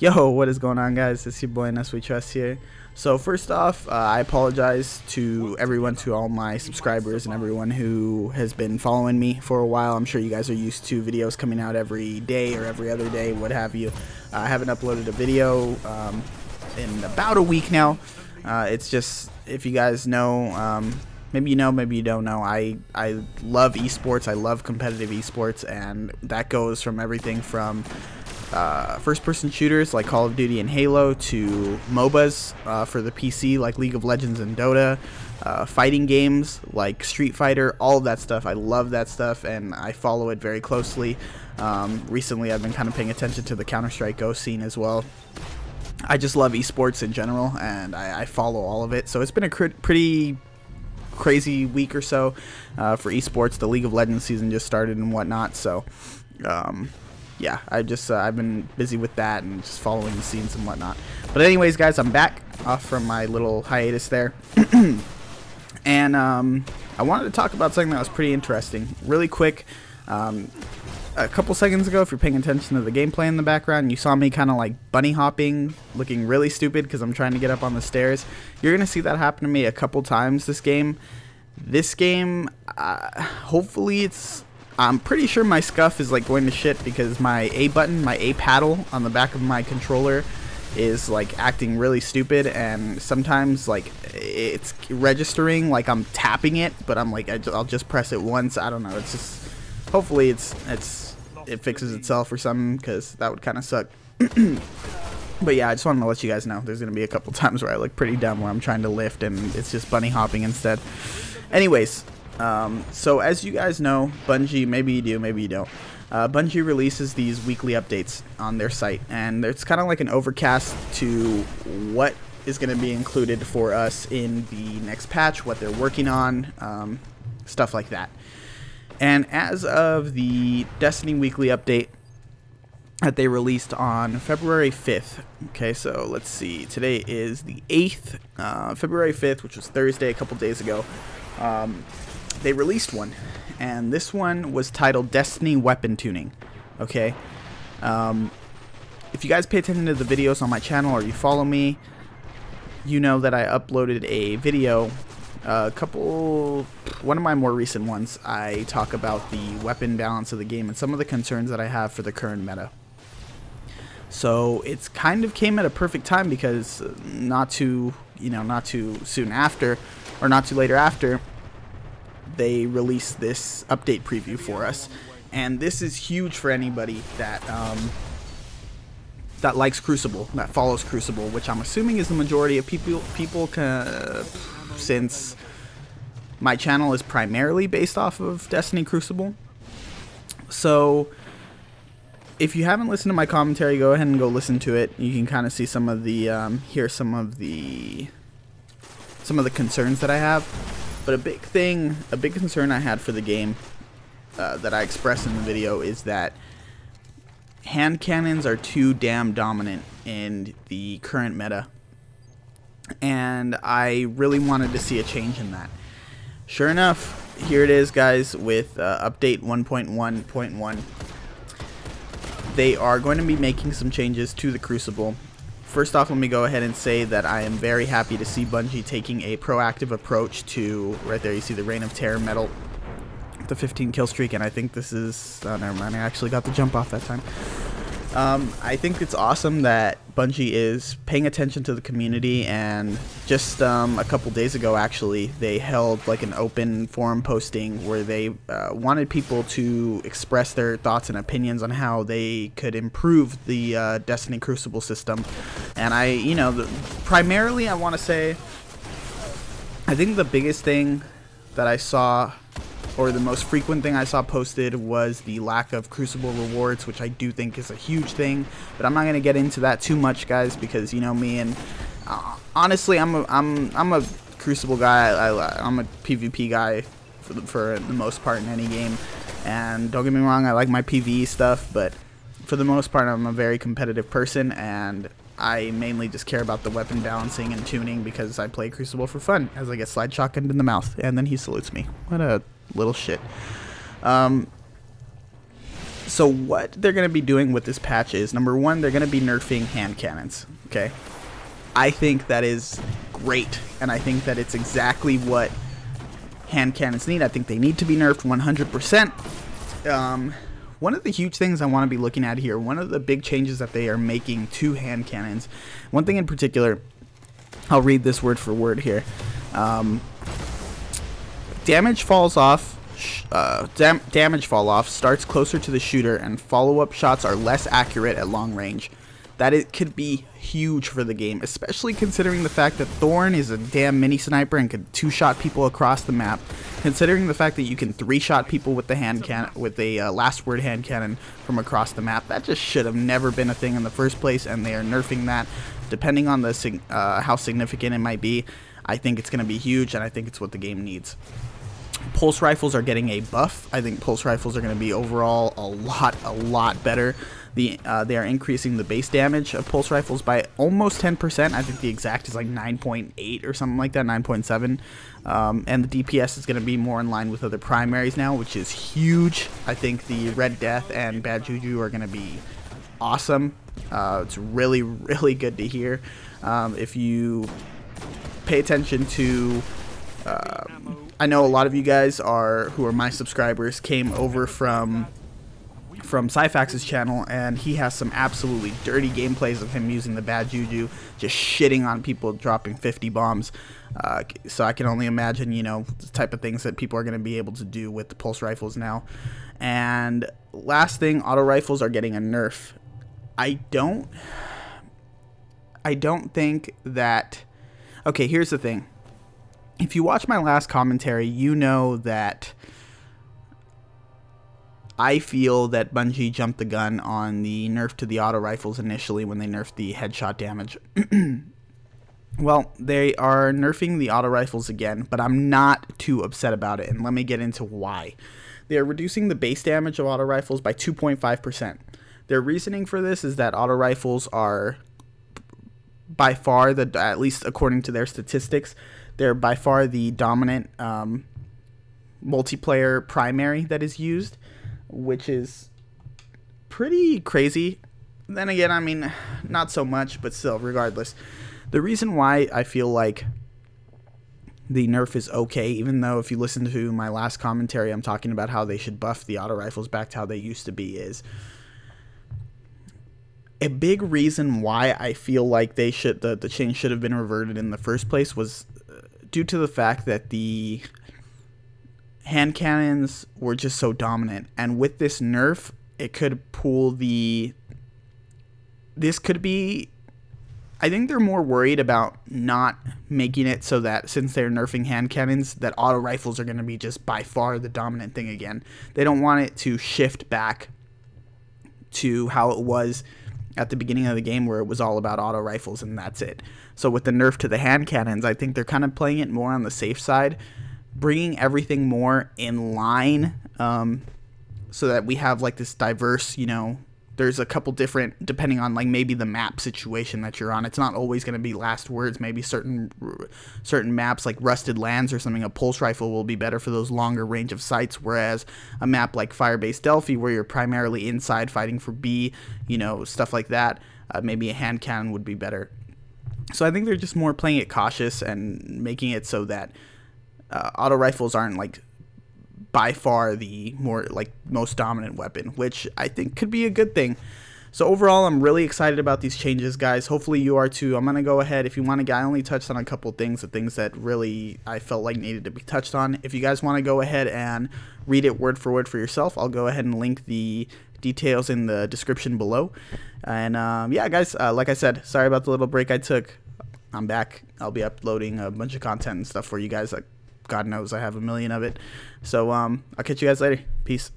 Yo, what is going on, guys? It's your boy In Us We Trust here. So first off, uh, I apologize to everyone, to all my subscribers and everyone who has been following me for a while. I'm sure you guys are used to videos coming out every day or every other day, what have you. Uh, I haven't uploaded a video um, in about a week now. Uh, it's just, if you guys know, um, maybe you know, maybe you don't know, I, I love esports, I love competitive esports, and that goes from everything from uh, first-person shooters like Call of Duty and Halo to MOBAs uh, for the PC like League of Legends and Dota, uh, fighting games like Street Fighter, all of that stuff. I love that stuff and I follow it very closely. Um, recently, I've been kind of paying attention to the Counter-Strike Go scene as well. I just love esports in general and I, I follow all of it. So it's been a pretty crazy week or so uh, for esports. The League of Legends season just started and whatnot. So. Um, yeah, I just uh, I've been busy with that and just following the scenes and whatnot. But anyways, guys, I'm back off from my little hiatus there, and um, I wanted to talk about something that was pretty interesting, really quick. Um, a couple seconds ago, if you're paying attention to the gameplay in the background, you saw me kind of like bunny hopping, looking really stupid because I'm trying to get up on the stairs. You're gonna see that happen to me a couple times this game. This game, uh, hopefully it's I'm pretty sure my scuff is like going to shit because my A button, my A paddle on the back of my controller is like acting really stupid and sometimes like it's registering like I'm tapping it but I'm like I will just press it once. I don't know. It's just hopefully it's it's it fixes itself or something because that would kind of suck. But yeah I just wanted to let you guys know there's gonna be a couple times where I look pretty dumb where I'm trying to lift and it's just bunny hopping instead. Anyways um, so as you guys know, Bungie, maybe you do, maybe you don't. Uh, Bungie releases these weekly updates on their site, and it's kind of like an overcast to what is going to be included for us in the next patch, what they're working on, um, stuff like that. And as of the Destiny Weekly update that they released on February 5th, okay, so let's see, today is the 8th, uh, February 5th, which was Thursday, a couple days ago. Um, they released one, and this one was titled Destiny Weapon Tuning. Okay, um, if you guys pay attention to the videos on my channel or you follow me, you know that I uploaded a video. A couple, one of my more recent ones, I talk about the weapon balance of the game and some of the concerns that I have for the current meta. So it's kind of came at a perfect time because not too, you know, not too soon after, or not too later after, they released this update preview for us. And this is huge for anybody that um, that likes Crucible, that follows Crucible, which I'm assuming is the majority of people. People, uh, since my channel is primarily based off of Destiny Crucible. So, if you haven't listened to my commentary, go ahead and go listen to it. You can kind of see some of the, um, hear some of the, some of the concerns that I have. But a big thing, a big concern I had for the game uh, that I expressed in the video is that hand cannons are too damn dominant in the current meta. And I really wanted to see a change in that. Sure enough, here it is, guys, with uh, update 1.1.1. They are going to be making some changes to the Crucible First off, let me go ahead and say that I am very happy to see Bungie taking a proactive approach to, right there you see the Reign of Terror medal, the 15 kill streak, and I think this is, oh never mind, I actually got the jump off that time. Um, I think it's awesome that Bungie is paying attention to the community and just um, a couple days ago actually they held like an open forum posting where they uh, wanted people to express their thoughts and opinions on how they could improve the uh, Destiny Crucible system. And I you know the, primarily I want to say I think the biggest thing that I saw or the most frequent thing I saw posted was the lack of Crucible rewards, which I do think is a huge thing. But I'm not gonna get into that too much, guys, because you know me and uh, honestly, I'm a, I'm I'm a Crucible guy. I, am a PvP guy for the, for the most part in any game. And don't get me wrong, I like my PvE stuff, but for the most part, I'm a very competitive person, and I mainly just care about the weapon balancing and tuning because I play Crucible for fun as I get slide shotgunned in the mouth, and then he salutes me. What a little shit. Um, So what they're going to be doing with this patch is number one, they're going to be nerfing hand cannons. Okay, I think that is great, and I think that it's exactly what hand cannons need. I think they need to be nerfed 100%. Um, one of the huge things I want to be looking at here, one of the big changes that they are making to hand cannons, one thing in particular, I'll read this word for word here. Um, damage falls off. Uh, dam damage fall off starts closer to the shooter, and follow-up shots are less accurate at long range that it could be huge for the game, especially considering the fact that Thorn is a damn mini sniper and could two-shot people across the map. Considering the fact that you can three-shot people with the hand can with a uh, last word hand cannon from across the map, that just should have never been a thing in the first place, and they are nerfing that. Depending on the uh, how significant it might be, I think it's going to be huge, and I think it's what the game needs. Pulse rifles are getting a buff. I think pulse rifles are going to be overall a lot, a lot better the uh, they are increasing the base damage of pulse rifles by almost 10%. I think the exact is like 9.8 or something like that, 9.7. Um, and the DPS is going to be more in line with other primaries now, which is huge. I think the Red Death and Bad Juju are going to be awesome. Uh, it's really, really good to hear. Um, if you pay attention to uh, I know a lot of you guys are who are my subscribers came over from from Syphax's channel, and he has some absolutely dirty gameplays of him using the bad juju, just shitting on people dropping 50 bombs. Uh, so I can only imagine, you know, the type of things that people are going to be able to do with the pulse rifles now. And last thing, auto rifles are getting a nerf. I don't, I don't think that. Okay, here's the thing. If you watch my last commentary, you know that I feel that Bungie jumped the gun on the nerf to the auto rifles initially when they nerfed the headshot damage. well, they are nerfing the auto rifles again, but I'm not too upset about it, and let me get into why. They are reducing the base damage of auto rifles by 2.5%. Their reasoning for this is that auto rifles are by far the, at least according to their statistics, they're by far the dominant um, multiplayer primary that is used which is pretty crazy. Then again, I mean, not so much, but still, regardless. The reason why I feel like the nerf is okay, even though if you listen to my last commentary, I'm talking about how they should buff the auto rifles back to how they used to be, is a big reason why I feel like they should the, the change should have been reverted in the first place was due to the fact that the hand cannons were just so dominant. And with this nerf, it could pull the. This could be. I think they're more worried about not making it so that since they're nerfing hand cannons, that auto rifles are going to be just by far the dominant thing again. They don't want it to shift back to how it was at the beginning of the game where it was all about auto rifles and that's it. So with the nerf to the hand cannons, I think they're kind of playing it more on the safe side bringing everything more in line um, so that we have like this diverse, you know, there's a couple different depending on like maybe the map situation that you're on. It's not always going to be last words. Maybe certain certain maps like Rusted Lands or something, a pulse rifle will be better for those longer range of sights. Whereas a map like Firebase Delphi, where you're primarily inside fighting for B, you know, stuff like that, uh, maybe a hand cannon would be better. So I think they're just more playing it cautious and making it so that uh, auto rifles aren't like by far the more like most dominant weapon, which I think could be a good thing. So overall, I'm really excited about these changes, guys. Hopefully you are too. I'm gonna go ahead. If you want to, I only touched on a couple things, the things that really I felt like needed to be touched on. If you guys want to go ahead and read it word for word for yourself, I'll go ahead and link the details in the description below. And um, yeah, guys, uh, like I said, sorry about the little break I took. I'm back. I'll be uploading a bunch of content and stuff for you guys. Like God knows I have a million of it. So um, I'll catch you guys later. Peace.